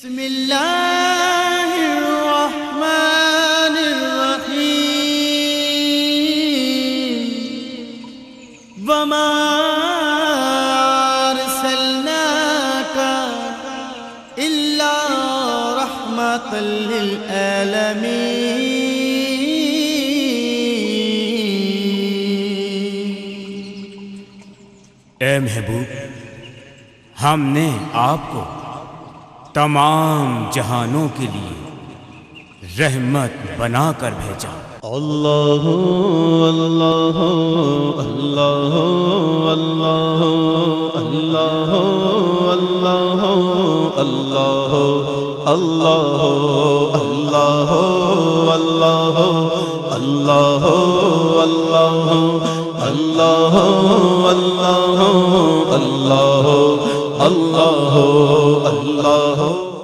بسم الله الرحمن الرحيم. وما أرسلناك إلا رحمة للعالمين. اے محبوب ہم نے آپ کو تمام جہانوں کے لیے رحمت بنا کر بھیجا اللہ اللہ اللہ اللہ اللہ اللہ اللہ اللہ اللہ اللہ اللہ اللہ اللہ اللہ اللہ اللہ ہو اللہ ہو۔